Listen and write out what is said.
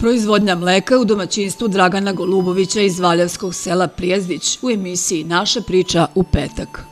Proizvodnja mleka u domaćinstvu Dragana Golubovića iz Valjavskog sela Prijezdić u emisiji Naša priča u petak.